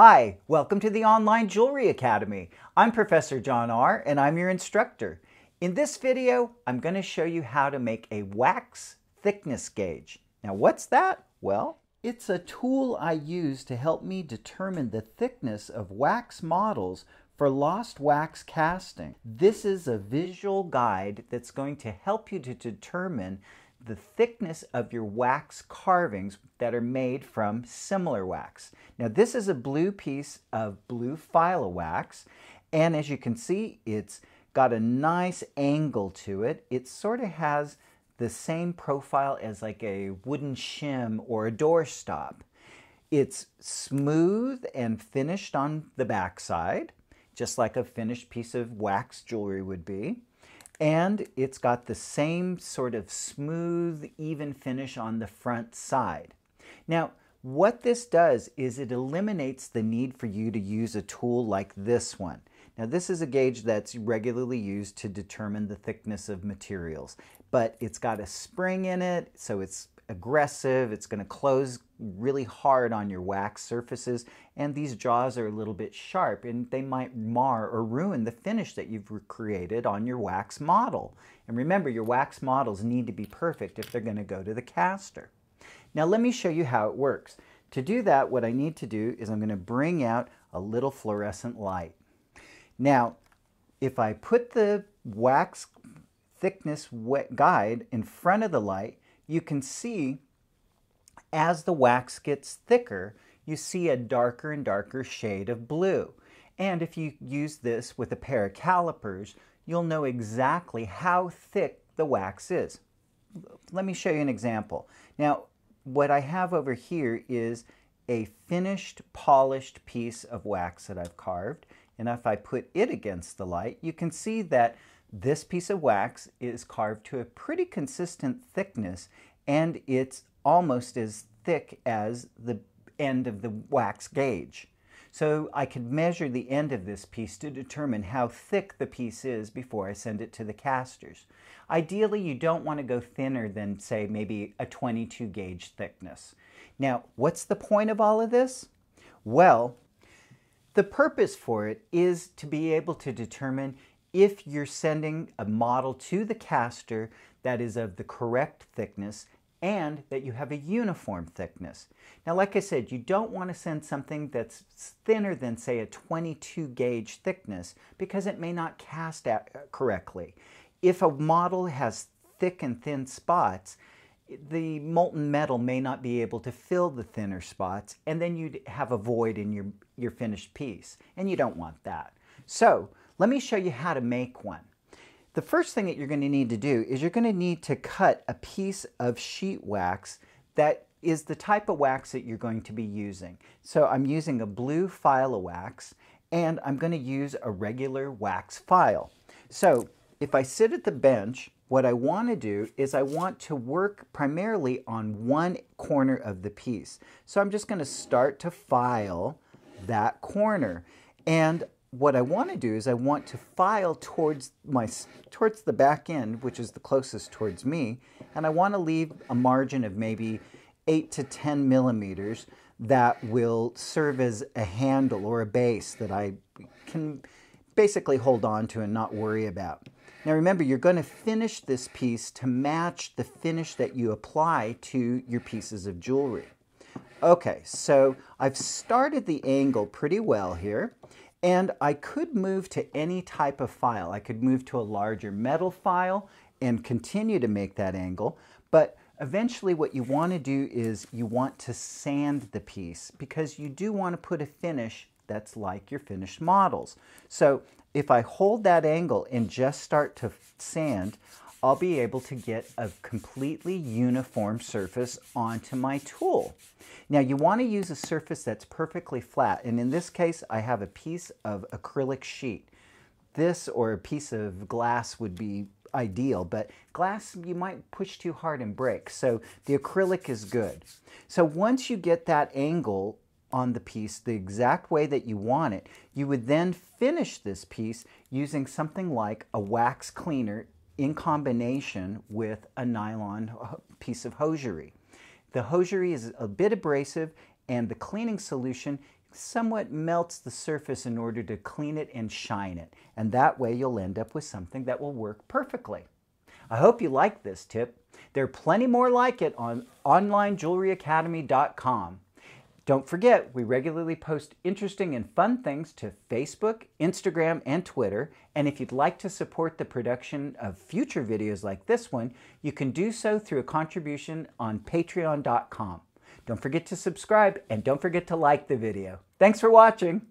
Hi, welcome to the Online Jewelry Academy. I'm Professor John Ahr and I'm your instructor. In this video, I'm going to show you how to make a wax thickness gauge. Now what's that? Well, it's a tool I use to help me determine the thickness of wax models for lost wax casting. This is a visual guide that's going to help you to determine the thickness of your wax carvings that are made from similar wax. Now this is a blue piece of blue File-A-Wax and as you can see it's got a nice angle to it. It sort of has the same profile as like a wooden shim or a doorstop. It's smooth and finished on the backside, just like a finished piece of wax jewelry would be and it's got the same sort of smooth, even finish on the front side. Now, what this does is it eliminates the need for you to use a tool like this one. Now, this is a gauge that's regularly used to determine the thickness of materials, but it's got a spring in it, so it's aggressive. It's going to close really hard on your wax surfaces and these jaws are a little bit sharp and they might mar or ruin the finish that you've created on your wax model. And remember your wax models need to be perfect if they're going to go to the caster. Now let me show you how it works. To do that what I need to do is I'm going to bring out a little fluorescent light. Now if I put the wax thickness guide in front of the light you can see as the wax gets thicker, you see a darker and darker shade of blue. And if you use this with a pair of calipers, you'll know exactly how thick the wax is. Let me show you an example. Now, what I have over here is a finished, polished piece of wax that I've carved. And if I put it against the light, you can see that this piece of wax is carved to a pretty consistent thickness and it's almost as thick as the end of the wax gauge. So I could measure the end of this piece to determine how thick the piece is before I send it to the casters. Ideally, you don't want to go thinner than, say, maybe a 22 gauge thickness. Now, what's the point of all of this? Well, the purpose for it is to be able to determine if you're sending a model to the caster that is of the correct thickness and that you have a uniform thickness. Now, like I said, you don't want to send something that's thinner than, say, a 22 gauge thickness because it may not cast uh, correctly. If a model has thick and thin spots, the molten metal may not be able to fill the thinner spots, and then you'd have a void in your, your finished piece, and you don't want that. So, let me show you how to make one. The first thing that you're going to need to do is you're going to need to cut a piece of sheet wax that is the type of wax that you're going to be using. So I'm using a blue File-A-Wax and I'm going to use a regular wax file. So if I sit at the bench, what I want to do is I want to work primarily on one corner of the piece. So I'm just going to start to file that corner. And what I want to do is I want to file towards my towards the back end, which is the closest towards me, and I want to leave a margin of maybe 8 to 10 millimeters that will serve as a handle or a base that I can basically hold on to and not worry about. Now remember, you're going to finish this piece to match the finish that you apply to your pieces of jewelry. Okay, so I've started the angle pretty well here. And I could move to any type of file. I could move to a larger metal file and continue to make that angle. But eventually what you want to do is you want to sand the piece because you do want to put a finish that's like your finished models. So if I hold that angle and just start to sand, I'll be able to get a completely uniform surface onto my tool. Now you want to use a surface that's perfectly flat and in this case I have a piece of acrylic sheet. This or a piece of glass would be ideal, but glass you might push too hard and break, so the acrylic is good. So once you get that angle on the piece the exact way that you want it, you would then finish this piece using something like a wax cleaner in combination with a nylon piece of hosiery. The hosiery is a bit abrasive and the cleaning solution somewhat melts the surface in order to clean it and shine it. And that way you'll end up with something that will work perfectly. I hope you like this tip. There are plenty more like it on onlinejewelryacademy.com. Don't forget, we regularly post interesting and fun things to Facebook, Instagram, and Twitter. And if you'd like to support the production of future videos like this one, you can do so through a contribution on patreon.com. Don't forget to subscribe and don't forget to like the video. Thanks for watching.